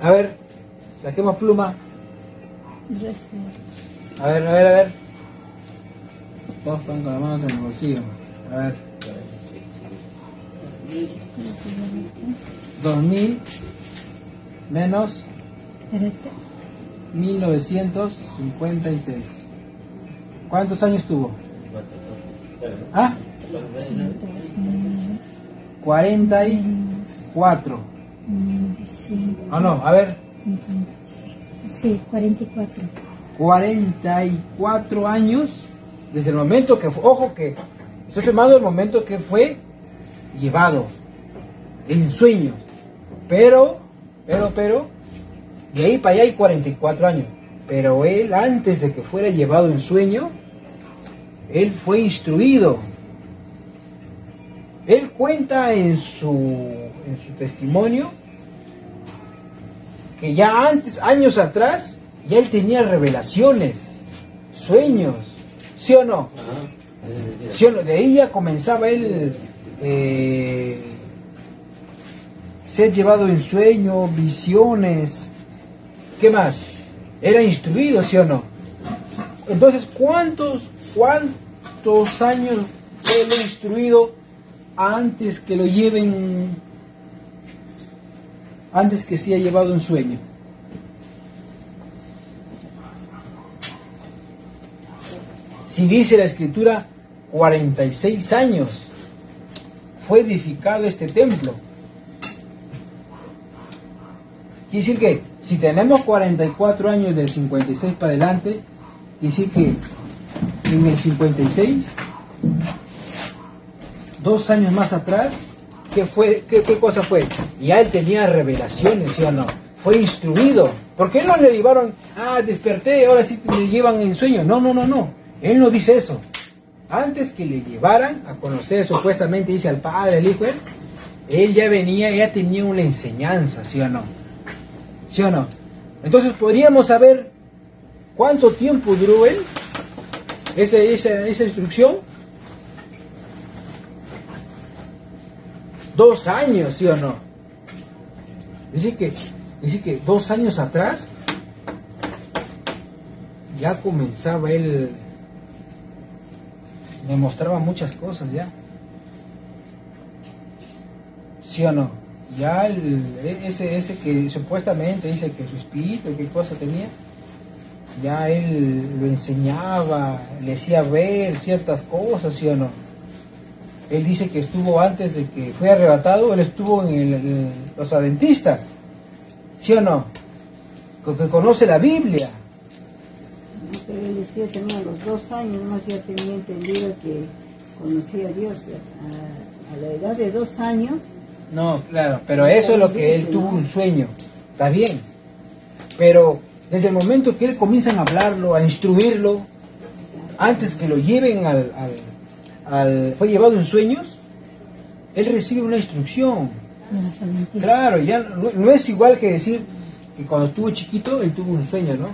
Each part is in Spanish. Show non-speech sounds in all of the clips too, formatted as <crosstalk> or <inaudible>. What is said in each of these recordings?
A ver, saquemos pluma. Ya está. A ver, a ver, a ver. Todos ponen con las manos en el bolsillo. A ver. 2000 menos Espérate. 1956. ¿Cuántos años tuvo? ¿Ah? 2000 44. ¿O no? A ver. 55. Sí, 44. 44 años desde el momento que fue, ojo que estoy tomando el momento que fue llevado en sueños, pero, pero, pero, de ahí para allá hay 44 años, pero él antes de que fuera llevado en sueño, él fue instruido. Él cuenta en su, en su testimonio que ya antes, años atrás, ya él tenía revelaciones, sueños, ¿sí o no? ¿Sí o no? De ahí ya comenzaba él eh, ser llevado en sueño, visiones, ¿qué más? Era instruido, ¿sí o no? Entonces, ¿cuántos, cuántos años fue él instruido antes que lo lleven, antes que sea llevado en sueño? Si dice la escritura, 46 años fue edificado este templo. Quiere decir que si tenemos 44 años del 56 para adelante, quiere decir que en el 56, dos años más atrás, ¿qué, fue, qué, qué cosa fue? Ya él tenía revelaciones, ¿sí o no? Fue instruido. ¿Por qué no le llevaron, ah, desperté, ahora sí me llevan en sueño? No, no, no, no. Él no dice eso. Antes que le llevaran a conocer, supuestamente dice al Padre, al Hijo, él, él ya venía, ya tenía una enseñanza, ¿sí o no? ¿Sí o no? Entonces podríamos saber cuánto tiempo duró él, esa, esa, esa instrucción. Dos años, ¿sí o no? Dice que, dice que dos años atrás ya comenzaba él me mostraba muchas cosas ya. ¿Sí o no? Ya el, ese, ese que supuestamente dice que su espíritu, qué cosa tenía, ya él lo enseñaba, le hacía ver ciertas cosas, ¿sí o no? Él dice que estuvo antes de que fue arrebatado, él estuvo en el- los adventistas, ¿sí o no? Que conoce la Biblia. Pero él decía, tenía los dos años, más ya tenía entendido que conocía a Dios. A, a la edad de dos años, No, claro, pero eso es lo que él tuvo un sueño, está bien. Pero desde el momento que él comienzan a hablarlo, a instruirlo, antes que lo lleven al, al, al- fue llevado en sueños, él recibe una instrucción. Claro, ya no, no es igual que decir que cuando estuvo chiquito él tuvo un sueño, ¿no?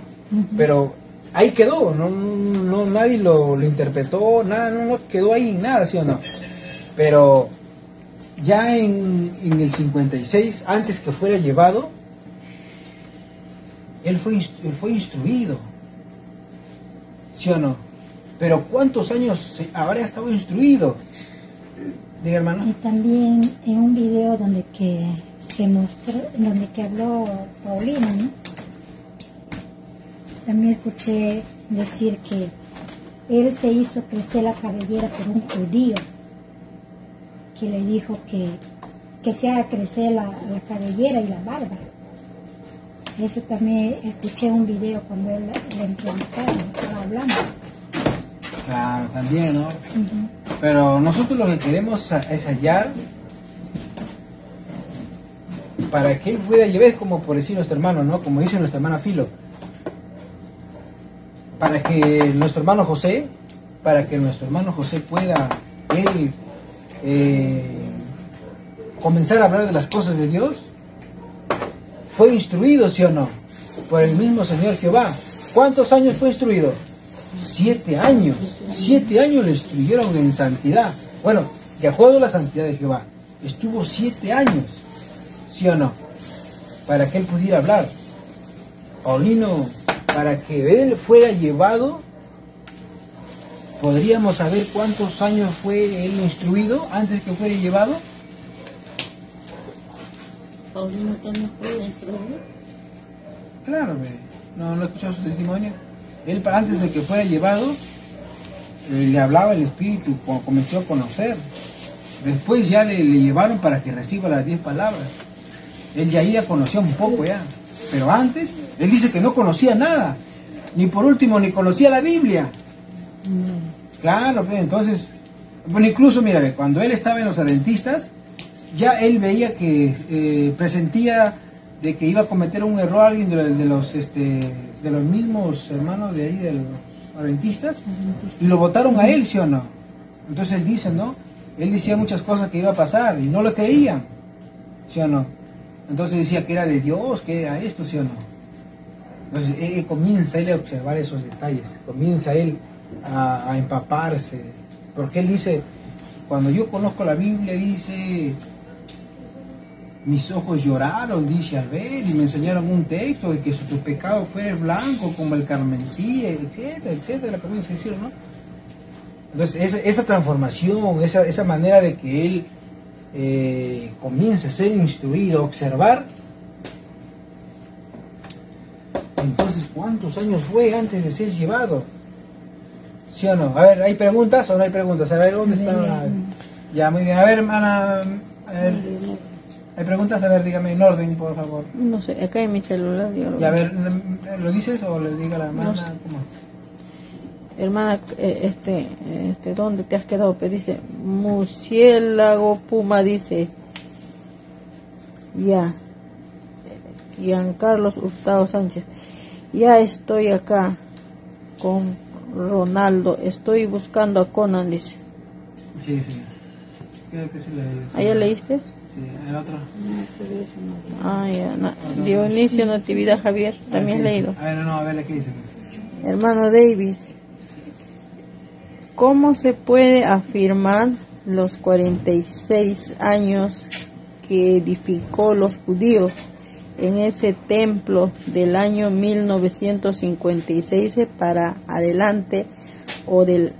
Pero ahí quedó, no, no, no- nadie lo, lo interpretó, nada, no, quedó ahí nada, ¿sí o no? Pero ya en, en el 56, antes que fuera llevado, él fue, él fue instruido, ¿sí o no? Pero ¿cuántos años habrá estado instruido? Diga, Y hermano. también en un video donde que se mostró, donde que habló Paulina, ¿no? También escuché decir que él se hizo crecer la cabellera por un judío que le dijo que, que se haga crecer la, la cabellera y la barba. Eso también escuché un video cuando él la entrevistaron, estaba hablando. Claro, también, ¿no? Pero nosotros lo que queremos es hallar para que él pueda llevar, como por decir nuestro hermano, ¿no? Como dice nuestra hermana Filo. Para que nuestro hermano José, para que nuestro hermano José pueda él eh, comenzar a hablar de las cosas de Dios, fue instruido, ¿sí o no? Por el mismo Señor Jehová. ¿Cuántos años fue instruido? Siete años. Siete años lo instruyeron en santidad. Bueno, de acuerdo a la santidad de Jehová. Estuvo siete años. ¿Sí o no? para que él pudiera hablar. Paulino, para que él fuera llevado, ¿podríamos saber cuántos años fue él instruido antes que fuera llevado? Paulino también fue instruido. Claro, no, no escuchó su testimonio. Él para antes de que fuera llevado, eh, le hablaba el Espíritu, co- comenzó a conocer. Después ya le, le llevaron para que reciba las diez palabras. Él ya ya conocía un poco ya. Pero antes, él dice que no conocía nada. Ni por último, ni conocía la Biblia. Claro, pues, entonces, bueno, incluso, mira, cuando él estaba en los adventistas, ya él veía que eh, presentía de que iba a cometer un error alguien de, los- de los este de los mismos hermanos de ahí de los adventistas y lo votaron a él, ¿sí o no? Entonces él dice, ¿no? Él decía muchas cosas que iba a pasar y no lo creían, ¿sí o no? Entonces decía que era de Dios, que era esto, ¿sí o no? Entonces él, él comienza él a observar esos detalles, comienza él a, a empaparse, porque él dice, cuando yo conozco la Biblia, dice, mis ojos lloraron, dice al ver, y me enseñaron un texto de que si tu pecado fuera blanco como el carmencí, etcétera, etcétera, comienza a decir, ¿no? Entonces, esa, esa transformación, esa, esa manera de que él eh, comienza a ser instruido, a observar, entonces, ¿cuántos años fue antes de ser llevado? ¿Sí o no? A ver, ¿hay preguntas o no hay preguntas? A ver, ¿dónde está? Ya, muy bien. A ver, hermana, a ver, ¿hay preguntas? A ver, dígame en orden, por favor. No sé, acá en mi celular yo lo Ya, a ver, ¿lo dices o le diga a la hermana? No sé. ¿Cómo? Hermana, eh, este, este, ¿dónde te has quedado? Pero dice, murciélago puma, dice, ya, Giancarlos Hurtado Sánchez, ya estoy acá con Ronaldo, estoy buscando a Conan, dice. Sí, sí. Creo que sí le ¿Ah, ya leíste? Sí, el otro. Ah, ya, na- Dionisio Natividad Javier, también leído. A ver, no, a ver, ¿qué dice? Hermano Davis, ¿cómo se puede afirmar los 46 años que edificó los judíos en ese templo del año 1956 para adelante o del,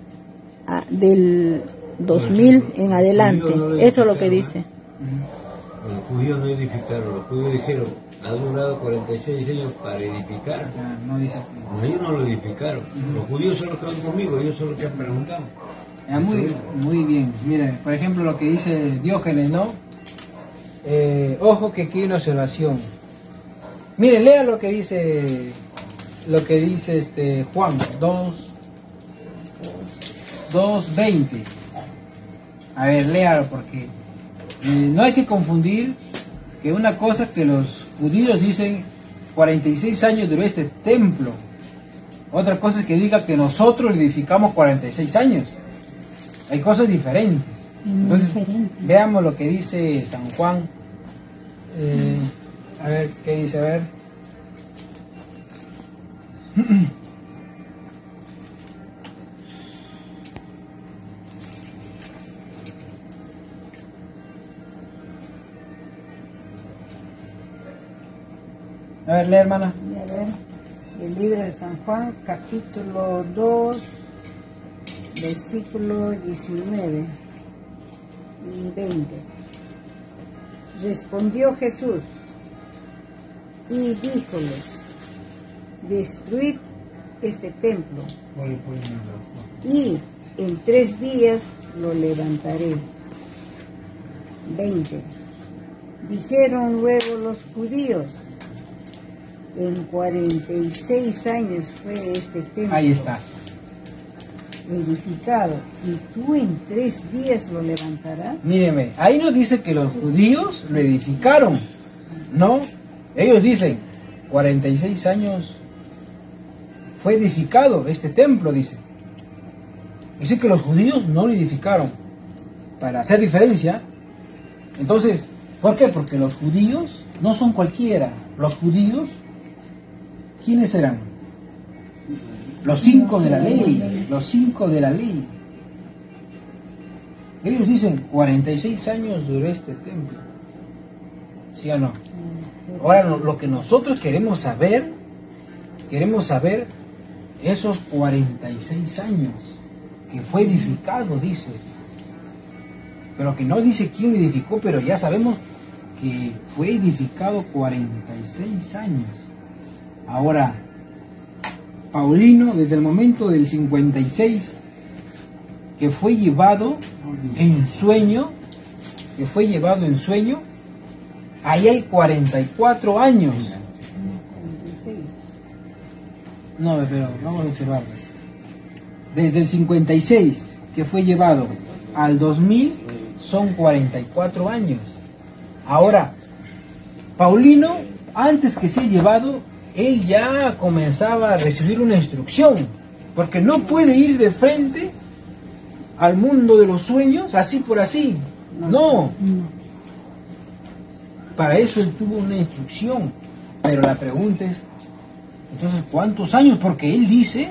a- del 2000 en adelante? Eso es lo que dice. Los judíos no edificaron, los judíos dijeron, ha durado 46 años para edificar. No dice. Pues ellos no lo edificaron. Los judíos son los que van conmigo, ellos son los que han preguntado. Ya, muy, muy bien. Mire, por ejemplo, lo que dice Diógenes, ¿no? Eh, ojo que aquí hay una observación. Mire, lea lo que dice lo que dice este Juan 2 2.20. A ver, léalo porque eh, no hay que confundir que una cosa que los judíos dicen 46 años duró este templo. Otra cosa es que diga que nosotros edificamos 46 años. Hay cosas diferentes. Muy Entonces, diferente. veamos lo que dice San Juan. Eh, a ver, ¿qué dice? A ver. <clears throat> A ver, lee, hermana. Y a ver, el libro de San Juan, capítulo 2, versículo 19 y 20. Respondió Jesús y díjoles, destruid este templo y en tres días lo levantaré. 20. Dijeron luego los judíos, en 46 años fue este templo Ahí está. edificado y tú en tres días lo levantarás. Míreme, ahí no dice que los judíos lo edificaron. No, ellos dicen 46 años fue edificado este templo, dice. Dice que los judíos no lo edificaron. Para hacer diferencia. Entonces, ¿por qué? Porque los judíos no son cualquiera. Los judíos, ¿quiénes eran? Los cinco de la ley. Los cinco de la ley. Ellos dicen 46 años duró este templo. ¿Sí o no? Ahora lo, que nosotros queremos saber, queremos saber esos 46 años que fue edificado, dice. Pero que no dice quién edificó, pero ya sabemos que fue edificado 46 años. Ahora, Paulino, desde el momento del 56, que fue llevado en sueño, que fue llevado en sueño, ahí hay 44 años. 46. No, pero vamos a observarlo. Desde el 56, que fue llevado al 2000, son 44 años. Ahora, Paulino, antes que sea llevado, él ya comenzaba a recibir una instrucción, porque no puede ir de frente al mundo de los sueños así por así. No, para eso él tuvo una instrucción. Pero la pregunta es, entonces, ¿cuántos años? Porque él dice,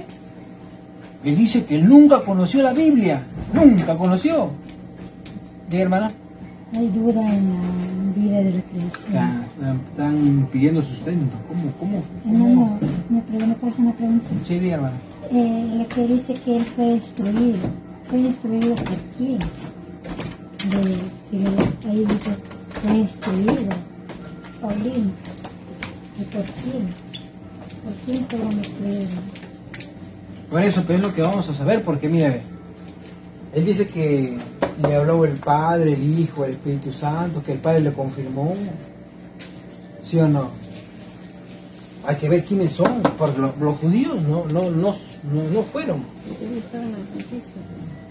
él dice que nunca conoció la Biblia, nunca conoció. ¿Sí, hermana? Hay duda en la vida de la creación. Están pidiendo sustento. ¿Cómo? ¿Cómo? Hermano, me pregunto, ¿me puedes hacer una pregunta? Sí, hermana. Eh, lo que dice que él fue destruido. ¿Fue destruido por quién? De, que ahí dice, fue destruido. Paulino. ¿Y por quién? ¿Por quién fueron destruidos? Por eso, pero es lo que vamos a saber, porque mira, ve, él dice que le habló el Padre, el Hijo, el Espíritu Santo, que el Padre le confirmó. ¿Sí o no? Hay que ver quiénes son, porque los, los judíos no, no, no, no, fueron. Él estaba en la conquista.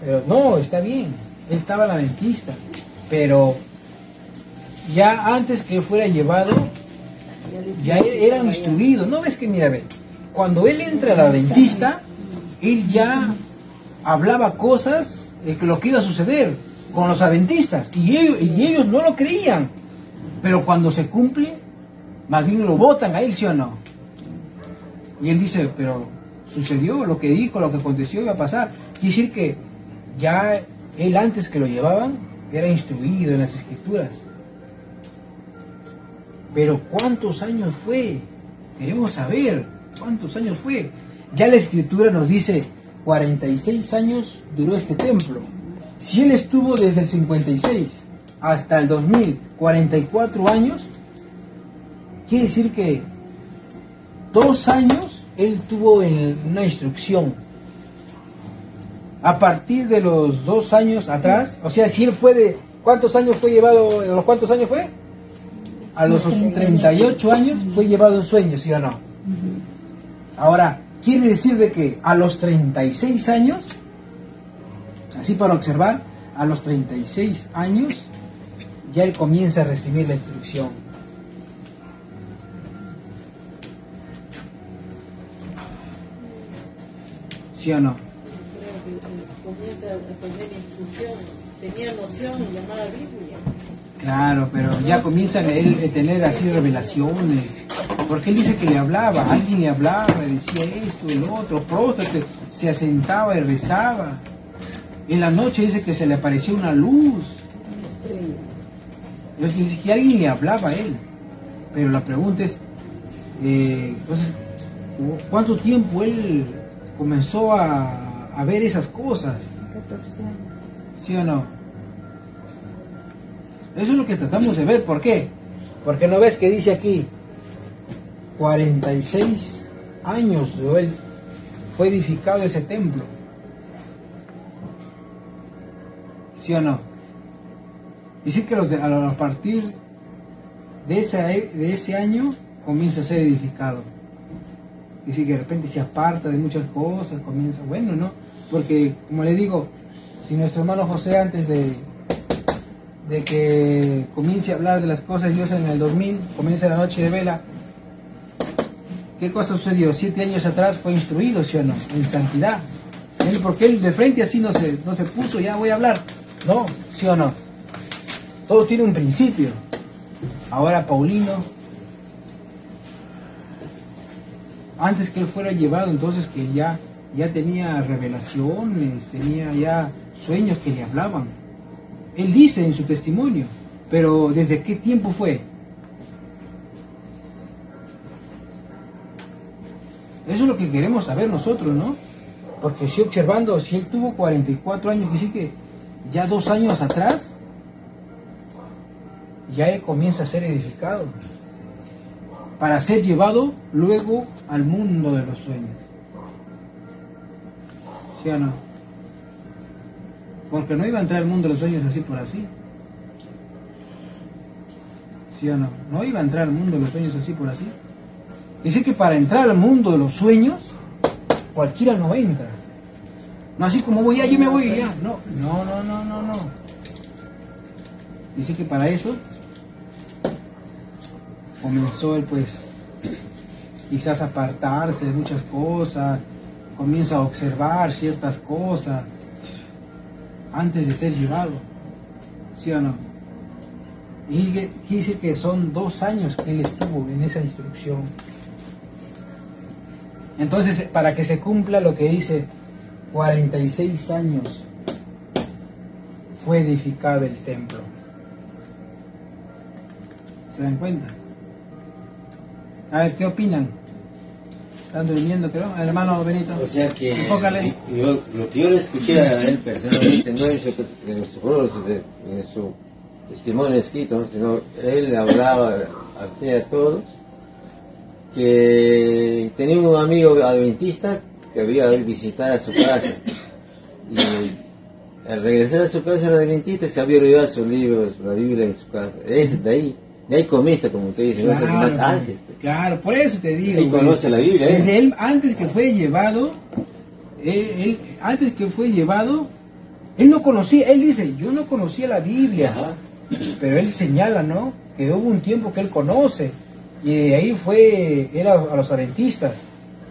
Pero no, está bien, él estaba en la dentista, pero ya antes que fuera llevado, Ya, e- eran instruidos. ¿No ves que, mira, ve, cuando él entra a la dentista, él ya hablaba cosas lo que iba a suceder con los adventistas y ellos, y ellos no lo creían. Pero cuando se cumple, más bien lo votan a él, ¿sí o no? Y él dice, pero sucedió lo que dijo, lo que aconteció iba a pasar. Quiere decir que ya él antes que lo llevaban era instruido en las escrituras. Pero ¿cuántos años fue? Queremos saber cuántos años fue. Ya la escritura nos dice 46 años duró este templo. Si él estuvo desde el 56 hasta el 2000, 44 años, quiere decir que dos años él tuvo en una instrucción. A partir de los dos años atrás, o sea, si él fue de... ¿Cuántos años fue llevado? ¿A los cuántos años fue? A los 38 años fue llevado en sueños, ¿sí o no? Ahora, quiere decir de que a los 36 años, así para observar, a los 36 años ya él comienza a recibir la instrucción. ¿Sí o no? comienza a tenía noción llamada Biblia. Claro, pero ya comienzan a él a tener así revelaciones. Porque él dice que le hablaba, alguien le hablaba, decía esto, el otro, próstate, se asentaba y rezaba. En la noche dice que se le apareció una luz. Entonces dice que alguien le hablaba a él. Pero la pregunta es, eh, entonces, ¿cu- ¿cuánto tiempo él comenzó a, a ver esas cosas? 14 años. ¿Sí o no? Eso es lo que tratamos de ver. ¿Por qué? Porque no ves que dice aquí 46 años fue edificado ese templo. ¿Sí o no? Dice que los de- a a partir de ese, de ese año comienza a ser edificado. Dice que de repente se aparta de muchas cosas, comienza, bueno, ¿no? Porque, como le digo, si nuestro hermano José antes de, de que comience a hablar de las cosas de Dios en el 2000, comienza la noche de vela, ¿qué cosa sucedió? Siete años atrás fue instruido, ¿sí o no? En santidad. Él, porque él de frente así no se, no se puso, ya voy a hablar. No, ¿sí o no? Todo tiene un principio. Ahora Paulino, antes que él fuera llevado, entonces que ya, ya tenía revelaciones, tenía ya sueños que le hablaban. Él dice en su testimonio, pero ¿desde qué tiempo fue? Eso es lo que queremos saber nosotros, ¿no? Porque si observando, si él tuvo 44 años, que sí que ya dos años atrás, ya él comienza a ser edificado. Para ser llevado luego al mundo de los sueños. ¿Sí o no? Porque no iba a entrar al mundo de los sueños así por así. ¿Sí o no? No iba a entrar al mundo de los sueños así por así. Dice que para entrar al mundo de los sueños, cualquiera no entra. No así como voy allí me voy y ya. No, no, no, no, no, no. Dice que para eso comenzó él pues quizás apartarse de muchas cosas, comienza a observar ciertas cosas antes de ser llevado. ¿Sí o no? Y dice que son dos años que él estuvo en esa instrucción. Entonces, para que se cumpla lo que dice, 46 años fue edificado el templo. ¿Se dan cuenta? A ver, ¿qué opinan? ¿Están durmiendo, creo? Hermano Benito. O sea que Enfócale. yo- lo que yo le escuché a él personalmente, no su, en su, de- en su testimonio escrito, sino él hablaba hacia todos que tenía un amigo adventista que había ido a su casa y al regresar a su casa el adventista se había olvidado sus libros, la Biblia en su casa. Es de ahí, de ahí comienza, como usted dice, es más antes. pues. claro, por eso te digo. Él conoce la Biblia, ¿eh? Desde él, antes que fue llevado, él, él- antes que fue llevado, él no conocía, él dice, yo no conocía la Biblia, Ajá. pero él señala, ¿no? Que hubo un tiempo que él conoce, y ahí fue, era a los adventistas,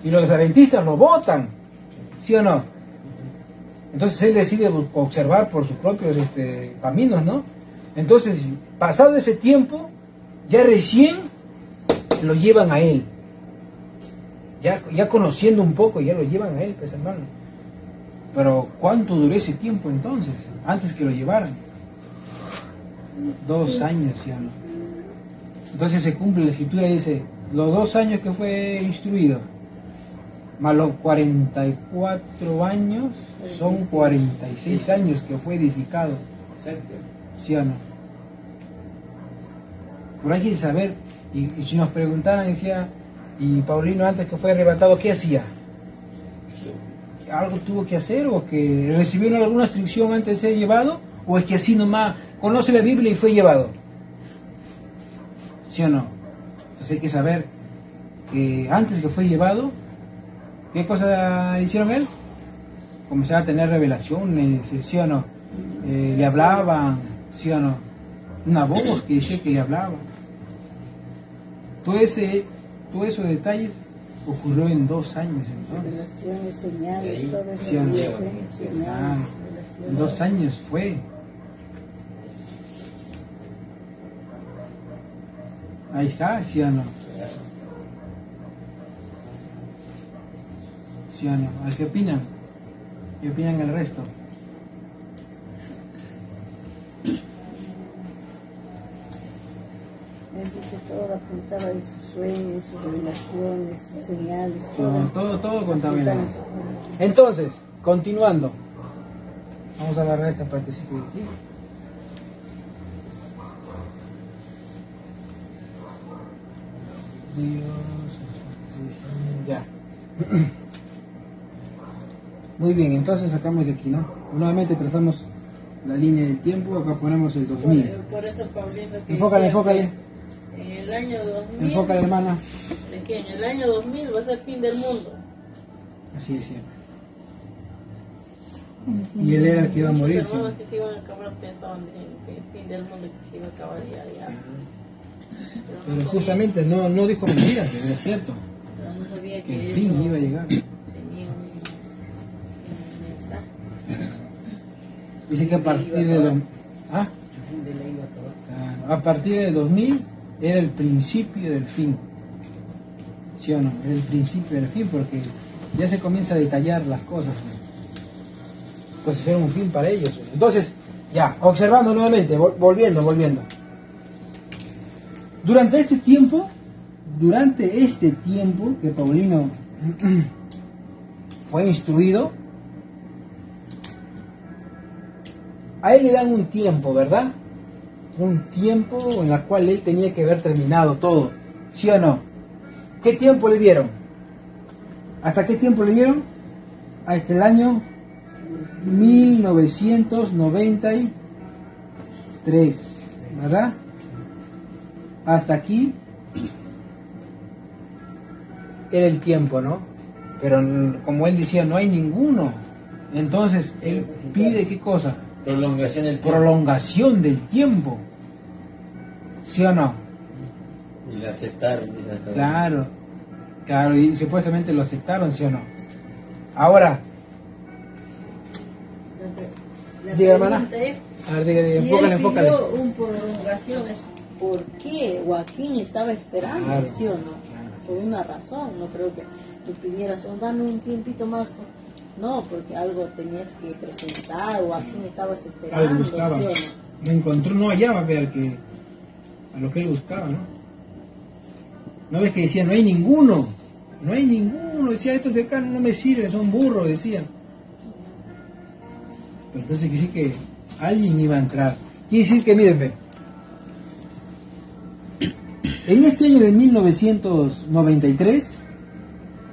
y los adventistas lo votan, ¿sí o no? Entonces él decide observar por sus propios este, caminos, ¿no? Entonces, pasado ese tiempo, ya recién lo llevan a él. Ya, ya conociendo un poco, ya lo llevan a él, pues hermano. Pero ¿cuánto duró ese tiempo entonces? Antes que lo llevaran. Dos años ya no. Entonces se cumple la escritura y dice, los dos años que fue instruido, más los 44 años, son 46 años que fue edificado. ¿Sí o no? Por ahí hay que saber, y, y si nos preguntaran, decía, y Paulino antes que fue arrebatado, ¿qué hacía? ¿Algo tuvo que hacer o que recibió alguna instrucción antes de ser llevado? ¿O es que así nomás conoce la Biblia y fue llevado? ¿Sí o no? Entonces hay que saber que antes que fue llevado, ¿qué cosa hicieron él? Comenzaba a tener revelaciones, ¿sí o no? Eh, le hablaban, ¿sí o no? Una voz que decía que le hablaba. Todo ese, todos esos detalles ocurrió en dos años entonces. Relaciones, señales, todo eso. sí, señales, Ah. En dos años fue. Ahí está, ¿sí o no? ¿Sí o no? A ¿Qué opinan? ¿Qué opinan el resto? Él dice todo, apuntaba en sus sueños, sus revelaciones, sus señales, Todo, todo. todo, su- Entonces, continuando. Vamos a agarrar esta partecita de aquí. Dios, ya. <clears throat> Muy bien, entonces sacamos de aquí, ¿no? Nuevamente trazamos la línea del tiempo, acá ponemos el 2000. Por, por eso Paulino que Enfócale, enfócale, En el año 2000, enfócale hermana. de que en el año 2000 va a ser fin del mundo. Así decía. Y él era el que iba a morir. hermanos ¿sí? que se iban a acabar pensaban en el fin del mundo que se iba a acabar ya, ya. Pero justamente no, no dijo mentiras, era cierto. pero no sabía Que que el fin iba a llegar. tenía un, mensaje. Dice que a partir de los... ¿Ah? A partir de 2000 era el principio del fin. ¿Sí o no? Era el principio del fin porque ya se comienza a detallar las cosas. ¿no? Pues era un fin para ellos. Entonces, ya, observando nuevamente, vol- volviendo, volviendo. Durante este tiempo, durante este tiempo que Paulino fue instruido, a él le dan un tiempo, ¿verdad? Un tiempo en el cual él tenía que haber terminado todo, ¿sí o no? ¿Qué tiempo le dieron? ¿Hasta qué tiempo le dieron? Hasta el año 1993, ¿verdad? Hasta aquí era el tiempo, ¿no? Pero como él decía, no hay ninguno. Entonces, él pide qué cosa? Prolongación del tiempo. Prolongación del tiempo. ¿Sí o no? Y la aceptaron. y la- Claro. Claro, y supuestamente lo aceptaron, ¿sí o no? Ahora, La Diga, hermana. pregunta es, a ver, diga, diga, y enfócale, prolongación, es por qué Joaquín estaba esperando, Claro, ¿sí o no? claro. Por una razón, no creo que tú pidieras, oh, dame un tiempito más. por-". No, porque algo tenías que presentar, Joaquín estabas esperando, Algo buscaba. ¿sí o no? No encontró, no hallaba ve, al que, a lo que él buscaba, ¿no? ¿No ves que decía, no hay ninguno? No hay ninguno. Decía, estos de acá no me sirven, son burros, decía. Pero entonces quiere decir que alguien iba a entrar. Quiere decir que, miren, ve, en este año de 1993,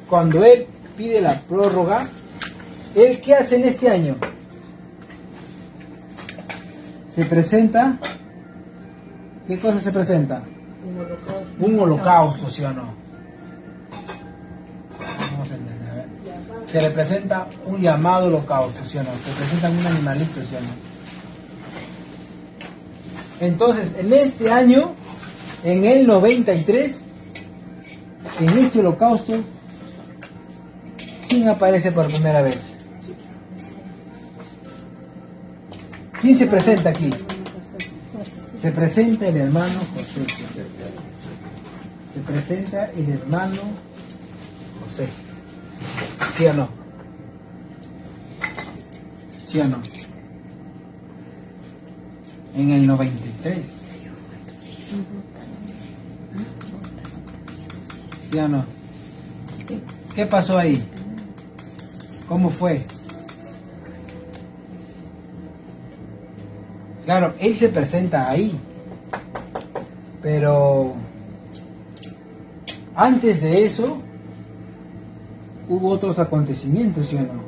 cuando él pide la prórroga, ¿él qué hace en este año? Se presenta, ¿qué cosa se presenta? Un holocausto. Un holocausto, ¿sí o no? Vamos a entender, a ver. Se le presenta un llamado holocausto, ¿sí o no? Se presentan un animalito, ¿sí o no? Entonces, en este año, en el 93, en este holocausto, ¿quién aparece por primera vez? ¿Quién se presenta aquí? Se presenta el hermano José. Se presenta el hermano José. ¿Sí o no? ¿Sí o no? En el 93. ¿Sí? ¿Qué pasó ahí? ¿Cómo fue? Claro, él se presenta ahí. Pero antes de eso hubo otros acontecimientos, ¿sí o no?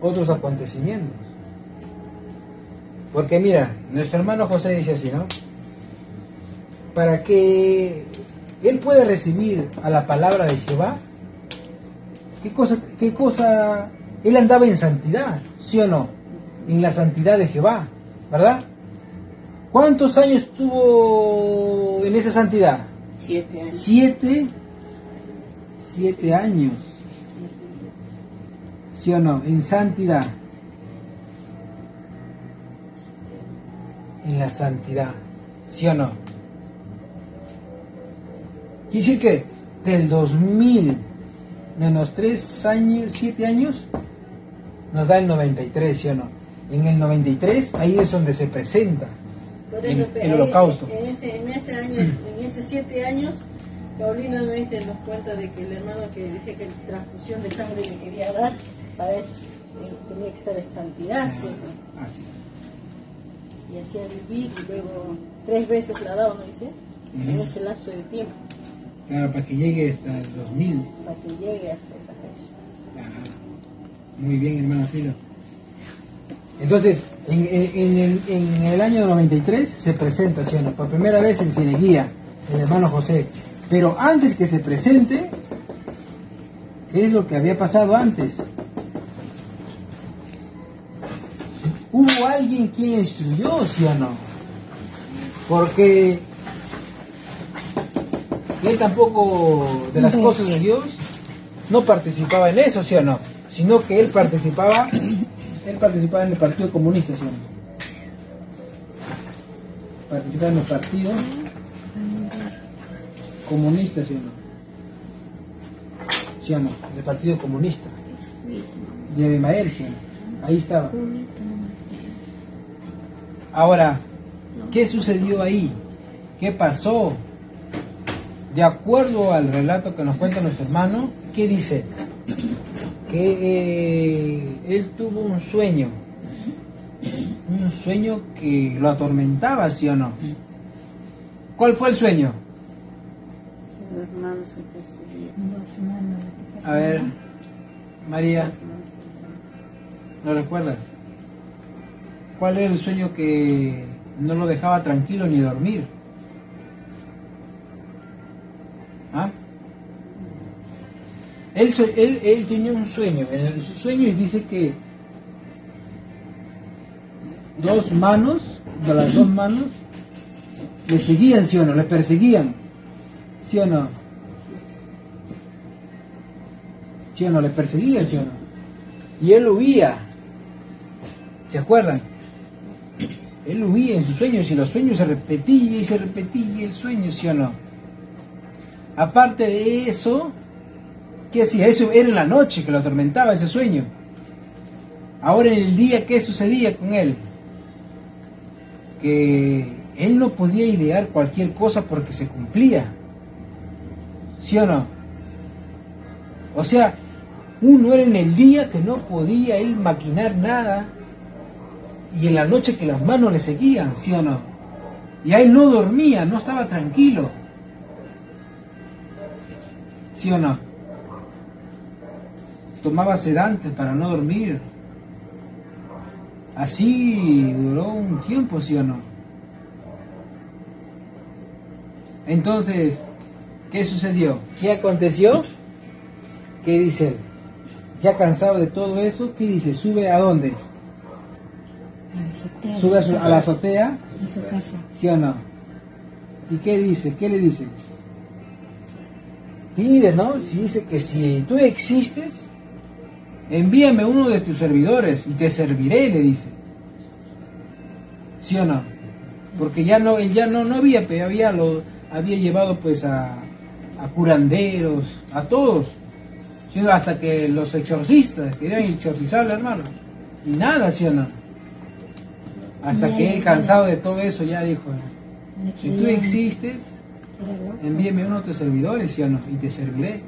Otros acontecimientos. Porque mira, nuestro hermano José dice así, ¿no? Para que él pueda recibir a la palabra de Jehová, ¿qué cosa, qué cosa? Él andaba en santidad, ¿sí o no? En la santidad de Jehová, ¿verdad? ¿Cuántos años tuvo en esa santidad? Siete años. Siete, siete años. ¿Sí o no? En santidad. En la santidad. ¿Sí o no? Quiere decir que del 2000 menos tres años, siete años, nos da el 93, ¿sí o no? En el 93, ahí es donde se presenta el, eso, el holocausto. En ese, en ese año, en esos siete años, Paulina nos dice, nos cuenta de que el hermano que dice que transfusión de sangre le quería dar, para eso tenía que estar en santidad, ¿sí? Así es. y hacía vivir, y luego tres veces la ha dado, ¿no dice? En ese lapso de tiempo, Claro, para que llegue hasta el 2000. para que llegue hasta esa fecha. Claro. Muy bien, hermano Filo. Entonces, en, en- en el, en el año 93 se presenta, ¿sí? Por primera vez en Cineguía, el hermano José. Pero antes que se presente, ¿qué es lo que había pasado antes? ¿Hubo alguien quien instruyó, sí o no? Porque él tampoco de las cosas de Dios no participaba en eso, ¿sí o no? Sino que él participaba, él participaba en el Partido Comunista, ¿sí o no? Participaba en el Partido Comunista, ¿sí o no? ¿Sí o no? El Partido Comunista. De Abimael, ¿sí o no? Ahí estaba. Ahora, ¿qué sucedió ahí? ¿Qué pasó? De acuerdo al relato que nos cuenta nuestro hermano, ¿qué dice? Que eh, él tuvo un sueño, un sueño que lo atormentaba, ¿sí o no? ¿Cuál fue el sueño? Las manos se perseguían. A ver, María, ¿lo recuerdas? ¿Cuál era el sueño que no lo dejaba tranquilo ni dormir? ¿Ah? Él, tenía un sueño. En sus sueños dice que dos manos, de las dos manos, le seguían, ¿sí o no? Le perseguían, ¿sí o no? ¿Sí o no? Le perseguían, ¿sí o no? Y él huía. ¿Se acuerdan? Él huía en sus sueños y los sueños se repetía y se repetía el sueño, ¿sí o no? Aparte de eso, ¿qué hacía? Eso era en la noche que lo atormentaba ese sueño. Ahora en el día, ¿qué sucedía con él? Que él no podía idear cualquier cosa porque se cumplía. ¿Sí o no? O sea, uno era en el día que no podía él maquinar nada y en la noche que las manos le seguían, ¿sí o no? Y a él no dormía, no estaba tranquilo. ¿Sí o no? Tomaba sedantes para no dormir. Así duró un tiempo, ¿sí o no? Entonces, ¿qué sucedió? ¿Qué aconteció? ¿Qué dice él? Ya cansado de todo eso, ¿qué dice? ¿Sube a dónde? A la azotea de ¿Sube a, su la azotea? En su casa. ¿Sí o no? ¿Y qué dice? ¿Qué le dice? Pide, ¿no? Si dice que si tú existes, envíame uno de tus servidores y te serviré, le dice. ¿Sí o no? Porque ya no, él ya no, no había, había, lo, había llevado pues a, a curanderos, a todos. sino hasta que los exorcistas querían exorcizarle, hermano. Y nada, ¿sí o no? Hasta que él, cansado de todo eso, ya dijo, si tú existes. Envíeme uno de tus servidores. Y te serviré.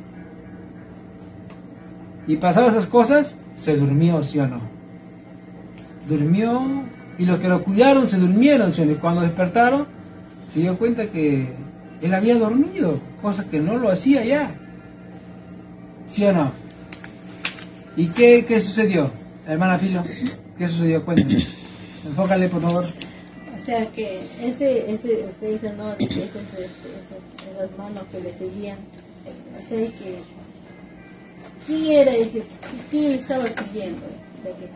Y pasadas esas cosas, se durmió, ¿sí o no? Durmió, y los que lo cuidaron se durmieron, ¿sí o no? Y cuando despertaron, se dio cuenta que él había dormido, cosa que no lo hacía ya. ¿Sí o no? ¿Y qué, qué sucedió, hermana Filo? ¿Qué sucedió? Cuéntame. Enfócale, por favor. O sea que ese, ese, usted dice, no, que esos, este, esas, esas manos que le seguían, eh, o sea que, ¿quién era ese? ¿Quién le estaba siguiendo? O sea que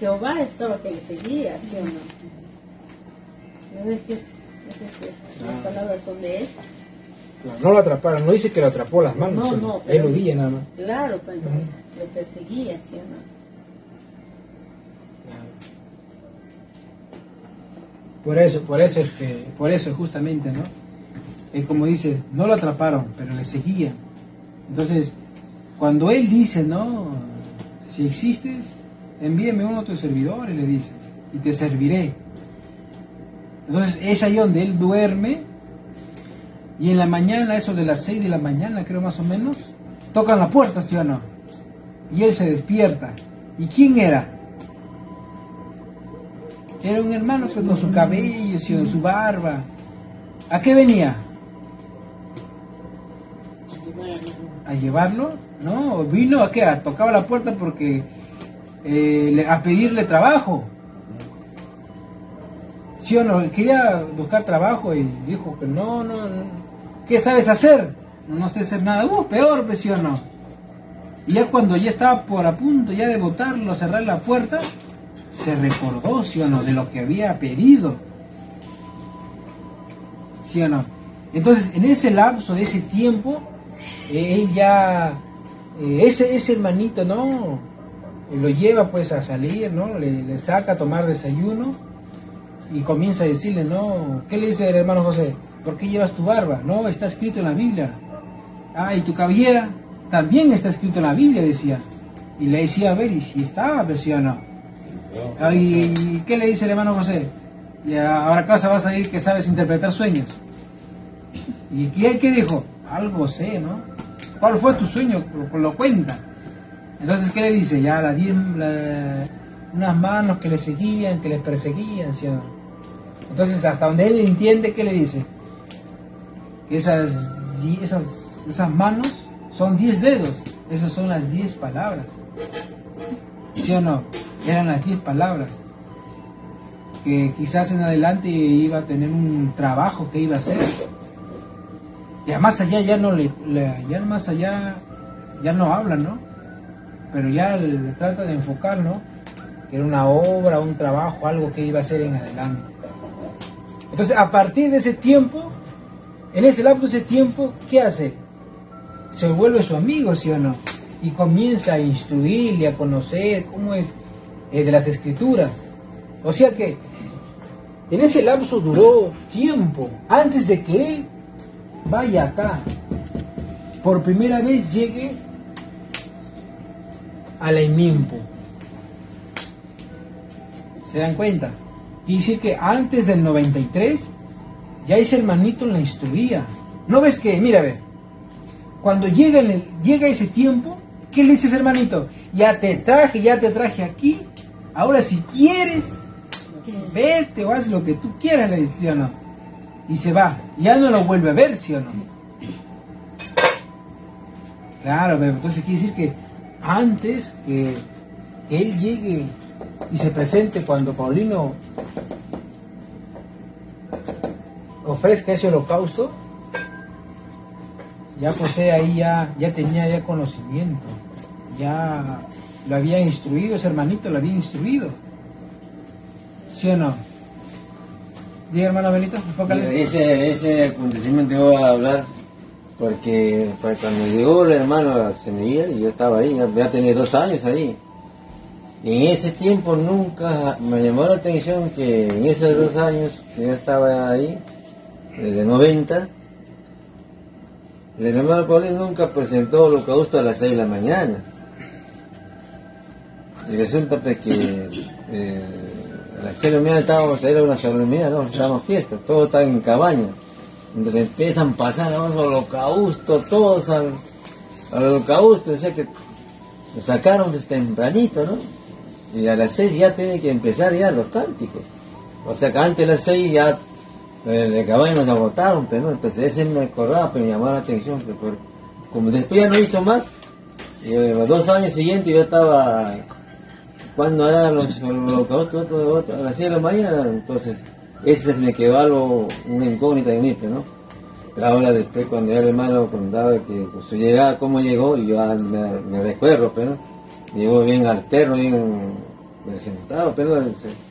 Jehová estaba que le seguía, ¿sí o no? ¿No que es- es- las palabras son de él? No lo atraparon, no dice que lo atrapó las manos, No, ¿sí o no, Él lo nada más. Claro, pues entonces le perseguía, ¿sí o no? Por eso, por eso es que, por eso justamente, ¿no? Es como dice, no lo atraparon, pero le seguían. Entonces, cuando él dice, no, si existes, envíame uno de tus servidores, le dice, y te serviré. Entonces es ahí donde él duerme, y en la mañana, eso de las 6 de la mañana, creo más o menos, tocan la puerta, ¿sí o no? Y él se despierta. ¿Y quién era? Era un hermano pues, con su cabello, su barba. ¿A qué venía? ¿A llevarlo? No, vino a qué? A tocaba la puerta porque eh, a pedirle trabajo. ¿Sí o no? Quería buscar trabajo y dijo que no, no, no. ¿Qué sabes hacer? No, no sé hacer nada. Uh, peor, pues, ¿sí o no? Y ya cuando ya estaba por a punto ya de botarlo, cerrar la puerta, se recordó, ¿sí o no?, de lo que había pedido. ¿Sí o no? Entonces, en ese lapso, de ese tiempo, eh, él ya, eh, ese, ese hermanito, ¿no? Eh, Lo lleva pues a salir, ¿no? Le, saca a tomar desayuno y comienza a decirle, ¿no? ¿Qué le dice el hermano José? ¿Por qué llevas tu barba? No, está escrito en la Biblia. Ah, y tu cabellera también está escrito en la Biblia, decía. Y le decía, a ver, ¿y si estaba, pues, sí o no? Ah, ¿Y, qué le dice el hermano José? Y ahora casa vas a ir que sabes interpretar sueños. ¿Y él qué dijo? algo sé, ¿no? ¿Cuál fue tu sueño? Lo, lo cuenta. Entonces, ¿qué le dice? Ya diez, la- unas manos que le seguían, que le perseguían, ¿sí o no? Entonces, hasta donde él entiende, ¿qué le dice? Que esas, esas, esas manos son diez dedos. Esas son las diez palabras. ¿Sí o no? Eran las diez palabras. Que quizás en adelante iba a tener un trabajo que iba a hacer. Ya más allá ya no le, le- ya más allá ya no habla, ¿no? Pero ya le trata de enfocar, ¿no? Que era una obra, un trabajo, algo que iba a hacer en adelante. Entonces, a partir de ese tiempo, en ese lapso de ese tiempo, ¿qué hace? Se vuelve su amigo, ¿sí o no? Y comienza a instruirle, a conocer cómo es eh, de las escrituras. O sea que en ese lapso duró tiempo antes de que él vaya acá. Por primera vez llegue a la. ¿Se dan cuenta? Decir que antes del 93 ya ese hermanito la instruía. ¿No ves que, mira, ve, cuando llega, el- llega ese tiempo, ¿qué le dices hermanito? Ya te traje, ya te traje aquí. Ahora si quieres, vete o haz lo que tú quieras, le dice, ¿sí o no? Y se va. Ya no lo vuelve a ver, ¿sí o no? Claro, pero entonces quiere decir que antes que, que él llegue y se presente cuando Paulino ofrezca ese holocausto, ya José ahí ya, ya tenía ya conocimiento, ya lo había instruido, ese hermanito lo había instruido. ¿Sí o no? Diga hermano Benito, enfócale. Ese, ese acontecimiento voy a hablar porque pues, cuando llegó el hermano a Semilla, yo estaba ahí, ya, ya tenía dos años ahí. Y en ese tiempo nunca me llamó la atención que en esos dos años que yo estaba ahí, desde 90, el hermano Paulino nunca presentó holocausto a las 6 de la mañana. Y resulta pues, que <coughs> eh, a las 6 de la mañana estábamos, era una solemnidad, no, estábamos fiesta, todo estaba en cabaña. Entonces empiezan a pasar a holocausto, todos al, al holocausto, o sea que lo sacaron desde tempranito, ¿no? Y a las 6 ya tienen que empezar ya los cánticos. O sea que antes de las 6 ya eh, de cabaña nos agotaron, pero no, entonces ese me acordaba, pero me llamaba la atención, que por- como después ya no hizo más, y eh, los dos años siguientes yo estaba, cuando eran los otro- a las 6 de la mañana, entonces ese se me quedó algo, una incógnita en mí, pero. Pero ahora después cuando el hermano contaba que pues, su llegada, cómo llegó, y yo ah, me, recuerdo, pero llegó bien alterno, bien presentado, pero se- y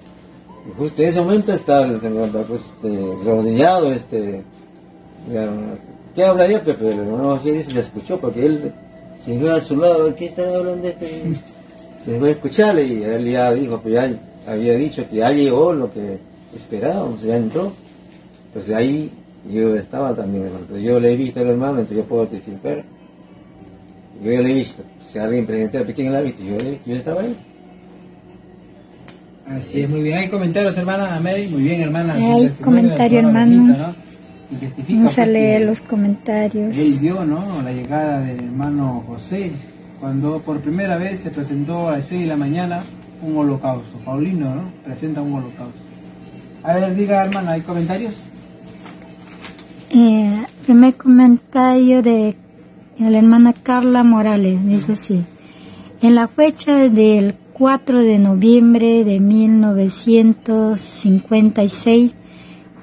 justo en ese momento estaba el pues, este, rodillado, este, ¿qué hablaría Pepe? No, así dice, le escuchó, porque él se fue a su lado, ¿qué está hablando este? Se fue a escucharle y él ya dijo, pues ya había dicho que ya llegó lo que esperábamos, ya entró. Entonces ahí yo estaba también, hermano. Yo le he visto al hermano, entonces yo puedo testificar. Yo le he visto. Si alguien presentó a quién la ha visto, yo, le he visto, yo estaba ahí. Así es, muy bien. Hay comentarios, hermana Mary. Muy bien, hermana. Hay El testimonio comentario, del hermano. Benito, ¿no? Vamos a pues, leer que los comentarios. Él vio, ¿no? La llegada del hermano José, cuando por primera vez se presentó a las 6 de la mañana un holocausto. Paulino, ¿no? Presenta un holocausto. A ver, diga, hermana, ¿hay comentarios? Eh, primer comentario de la hermana Carla Morales, dice así. En la fecha del 4 de noviembre de 1956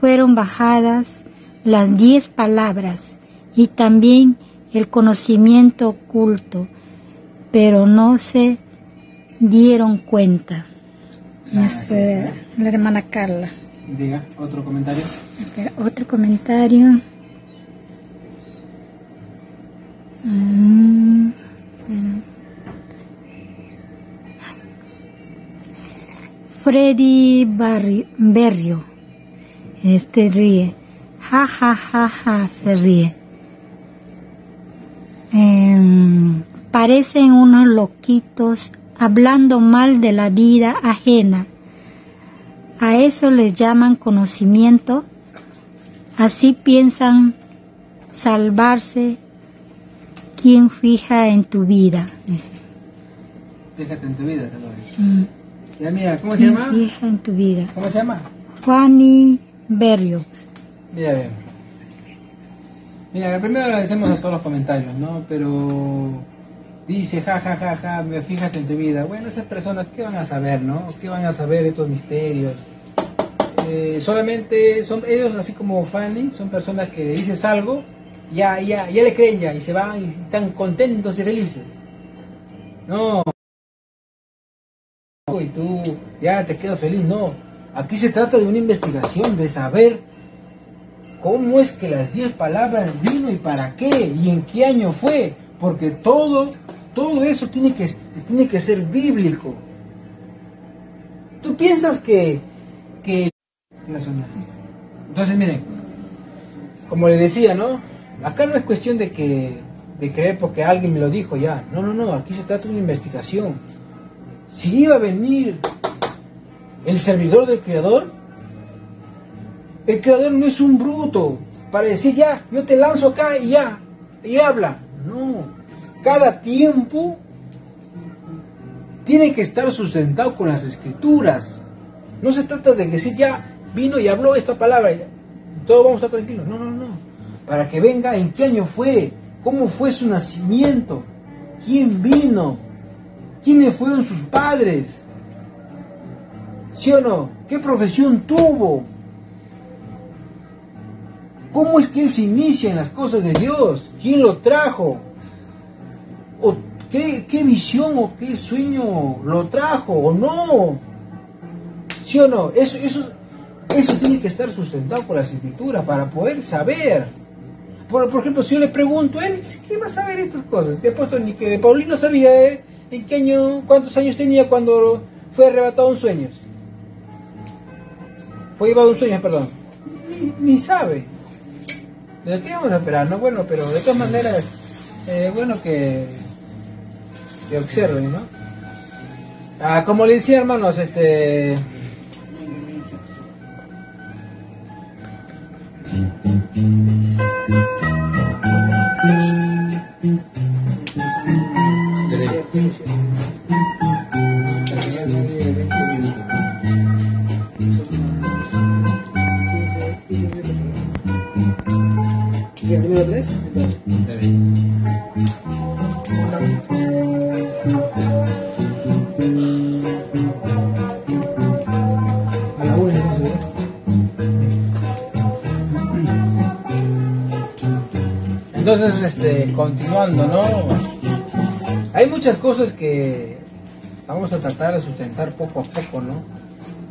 fueron bajadas las diez palabras y también el conocimiento oculto, pero no se dieron cuenta. Gracias, Esa era la hermana Carla. Diga, otro comentario. Otro comentario. Mm, espera. Freddy Barri- Berrio. Este ríe. Ja, ja, ja, ja, se ríe. Em, parecen unos loquitos hablando mal de la vida ajena. A eso les llaman conocimiento. Así piensan salvarse quien fija en tu vida. Fíjate en tu vida, te lo. Mm. Ya mira, ¿cómo se llama? fija en tu vida. ¿Cómo se llama? Juani Berrio. Mira, ver. Mira, primero agradecemos a todos los comentarios, ¿no? Pero dice, ja, ja, ja, ja, fíjate en tu vida. Bueno, esas personas, ¿qué van a saber, no? ¿Qué van a saber estos misterios? Eh, solamente son ellos, así como Fanny, son personas que dices algo, ya, ya, ya le creen ya, y se van y están contentos y felices. No. Tú ya te quedas feliz, no. Aquí se trata de una investigación, de saber cómo es que las diez palabras vino y para qué y en qué año fue, porque todo, todo eso tiene que, tiene que ser bíblico. Tú piensas que, que entonces miren, como le decía, ¿no? Acá no es cuestión de que de creer porque alguien me lo dijo ya. No, no, no, aquí se trata de una investigación. Si iba a venir el servidor del creador, el creador no es un bruto para decir ya, yo te lanzo acá y ya, y habla. No, cada tiempo tiene que estar sustentado con las escrituras. No se trata de decir ya, vino y habló esta palabra, y todos vamos a estar tranquilos. No, no, no. Para que venga en qué año fue, cómo fue su nacimiento, quién vino, quiénes fueron sus padres. ¿Sí o no? ¿Qué profesión tuvo? ¿Cómo es que él se inicia en las cosas de Dios? ¿Quién lo trajo? ¿O qué, visión o qué sueño lo trajo o no? ¿Sí o no? Eso, eso, eso tiene que estar sustentado por las escrituras para poder saber. Por, ejemplo, si yo le pregunto a él, ¿qué va a saber estas cosas? Te he puesto ni que Paulino sabía eh, año, cuántos años tenía cuando fue arrebatado en sueños. Fue llevado en sueños, perdón. Ni, ni sabe. ¿De qué vamos a esperar? No, bueno, pero de todas maneras, eh, bueno que, que observen, ¿no? Ah, como le decía, hermanos, este. Continuando, ¿no? Hay muchas cosas que vamos a tratar de sustentar poco a poco, ¿no?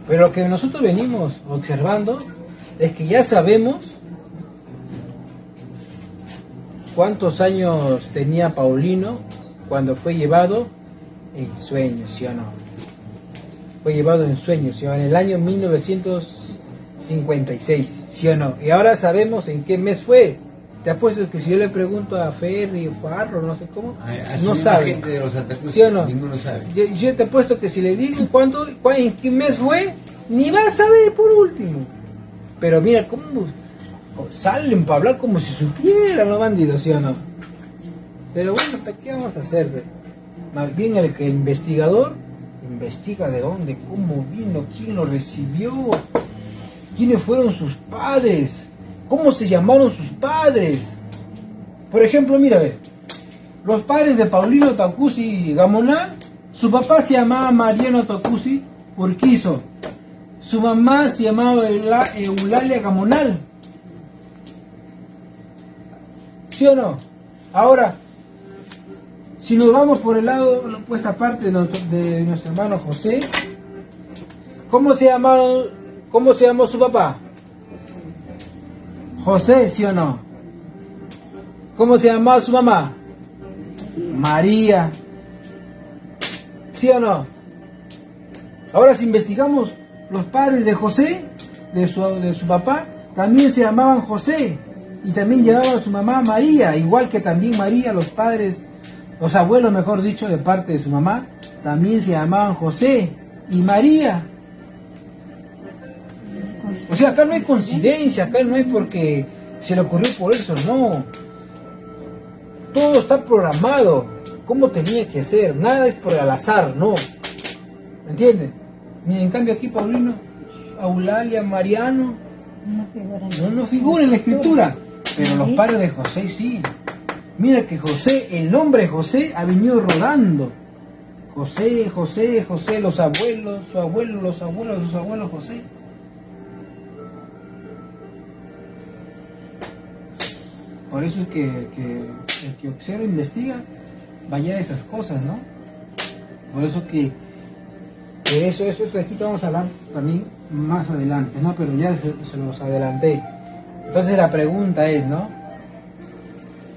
Pero lo que nosotros venimos observando es que ya sabemos cuántos años tenía Paulino cuando fue llevado en sueños, ¿sí o no? Fue llevado en sueños, ¿sí o no? En el año 1956, ¿sí o no? Y ahora sabemos en qué mes fue. Te apuesto que si yo le pregunto a Ferry o Farro, no sé cómo, A- a no sabe. gente de los Santa Cruz, ¿Sí o no? Ninguno sabe. Yo, yo te apuesto que si le digo cuándo, cuá- en qué mes fue, ni va a saber por último. Pero mira cómo salen para hablar como si supieran los bandidos, ¿sí o no? Pero bueno, ¿para ¿qué vamos a hacer? Más bien el que el investigador investiga de dónde, cómo vino, quién lo recibió, quiénes fueron sus padres, cómo se llamaron sus padres. Por ejemplo, mira, los padres de Paulino Tacusi Gamonal, su papá se llamaba Mariano Tacusi Urquizo, su mamá se llamaba Eula- Eulalia Gamonal. ¿Sí o no? Ahora, si nos vamos por el lado, la opuesta parte de nuestro, hermano José, ¿cómo se cómo se llamó su papá? José, ¿sí o no? ¿Cómo se llamaba su mamá? María. ¿Sí o no? Ahora si investigamos los padres de José, de su, de su papá, también se llamaban José y también llevaban a su mamá María, igual que también María, los padres, los abuelos, mejor dicho, de parte de su mamá, también se llamaban José y María. O sea, acá no hay coincidencia, acá no es porque se le ocurrió por eso, no. Todo está programado, cómo tenía que ser, nada es por al azar, no. ¿Me entiendes? En cambio aquí Paulino, Eulalia, Mariano, No figura no, en la escritura, pero los padres de José sí. Mira que José, el nombre José ha venido rodando. José, José, José, los abuelos, su abuelo, los abuelos, sus abuelos, José. Por eso es que, que el que observa e investiga vaya a esas cosas, ¿no? Por eso que, que eso, eso de aquí te vamos a hablar también más adelante, ¿no? Pero ya se, los adelanté. Entonces la pregunta es, ¿no?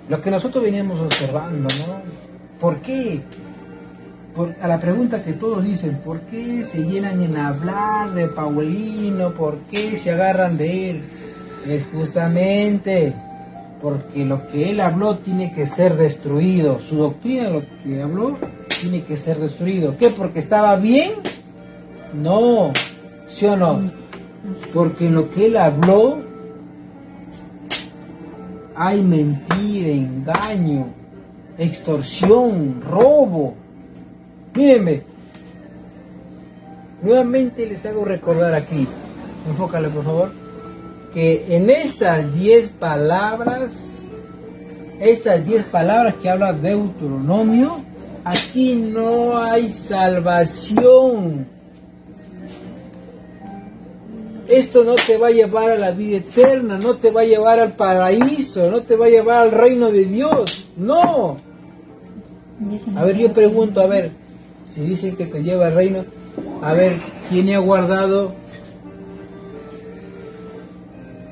Lo que nosotros veníamos observando, ¿no? ¿Por qué? A la pregunta que todos dicen, ¿por qué se llenan en hablar de Paulino? ¿Por qué se agarran de él? Es justamente porque lo que él habló tiene que ser destruido. Su doctrina, lo que habló, tiene que ser destruido. ¿Qué? ¿Porque estaba bien? No, ¿sí o no? Porque en lo que él habló hay mentira, engaño, extorsión, robo. Mírenme, nuevamente les hago recordar aquí, enfócale por favor, que en estas 10 palabras, estas 10 palabras que habla Deuteronomio, aquí no hay salvación. Esto no te va a llevar a la vida eterna, no te va a llevar al paraíso, no te va a llevar al reino de Dios. No. A ver, yo pregunto, a ver, si dicen que te lleva al reino, a ver, ¿quién ha guardado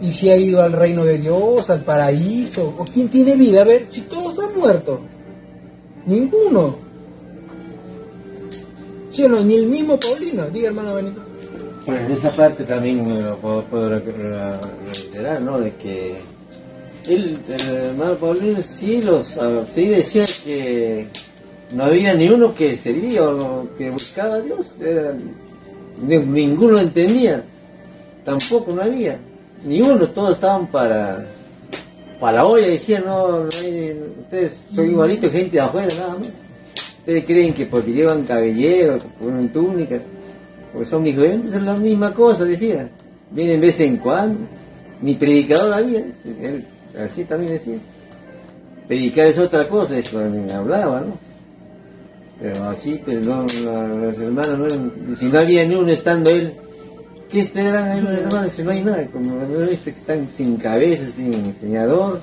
y si ha ido al reino de Dios, al paraíso? ¿O quién tiene vida? A ver, si todos han muerto. Ninguno. ¿Sí o no? Ni el mismo Paulino. Diga, hermano Benito. Bueno, en esa parte también lo puedo, puedo re- re- reiterar, ¿no? De que él, el hermano Paulino sí, los, ah, sí decía que no había ni uno que servía o que buscaba a Dios. era- ni- ninguno entendía. Tampoco no había. Ni uno, todos estaban para, para la olla. Decían, no, no hay- ustedes son igualitos, gente de afuera, nada más. Ustedes creen que porque llevan cabellero, que ponen túnica, porque son diferentes, es la misma cosa, decía. Vienen vez en cuando. Ni predicador había. Él así también decía. Predicar es otra cosa, eso hablaba, ¿no? Pero así, pero no, la- los hermanos no eran- si no había ni uno estando él, ¿qué esperarán ahí los hermanos si no hay nada? Como lo he visto que están sin cabeza, sin enseñador.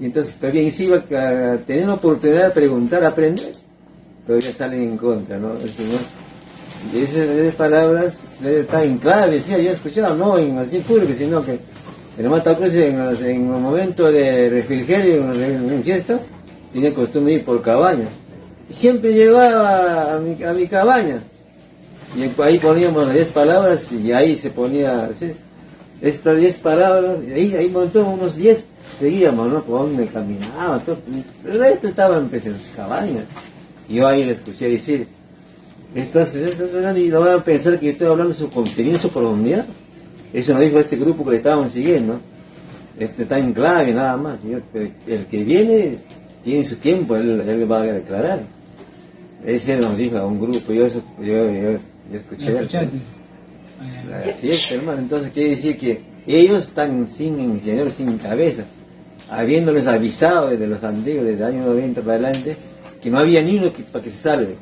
Y entonces se iba a tener la oportunidad de preguntar, aprender, ya salen en contra, ¿no? Y esas, esas palabras están en clave, decía, yo he escuchado, no en así público, sino que el hermano Cruz en los, en los momentos de refrigerio, en, en fiestas, tenía costumbre ir por cabañas. Y siempre llegaba a mi, a mi cabaña. Y ahí poníamos las 10 palabras y ahí se ponía, estas 10 palabras, y ahí, ahí montó unos 10, seguíamos, ¿no? Por donde caminaba, todo. El resto estaban pues, en sus cabañas. Y yo ahí le escuché decir, hablando y lo van a pensar que yo estoy hablando de su contenido, su profundidad. Eso nos dijo ese grupo que le estaban siguiendo. Este está en clave nada más. Yo, el que viene tiene su tiempo, él, él va a declarar. Ese nos dijo a un grupo, yo, yo escuché. ¿Me escuchaste? Así es, hermano. Entonces quiere decir que ellos están sin señor, sin cabeza, habiéndoles avisado desde los antiguos, desde el año 90 para adelante, que no había ni uno que, para que se salve.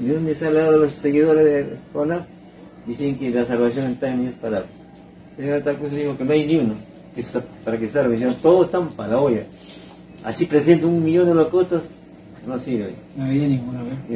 ¿Y de dónde salieron los seguidores de Jonás? Dicen que la salvación está en ellos palabras. El señor Tacuz dijo que no hay ni uno que para que se salve. Dicen, todos están para la olla. Así presenta un millón de holocaustos, no sirve. No había ninguno. Y